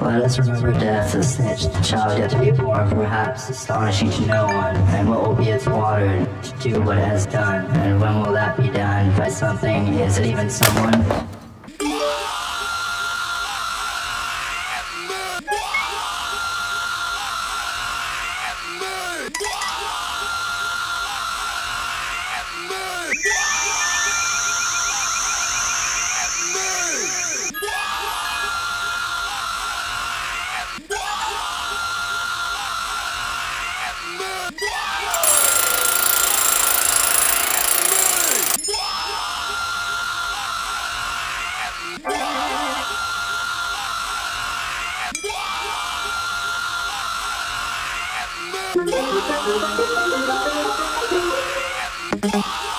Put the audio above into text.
Let us remember death, a snitched child yet to be born, perhaps astonishing to no one. And what will be its water to do what it has done? And when will that be done? By something? Is it even someone? Thank you.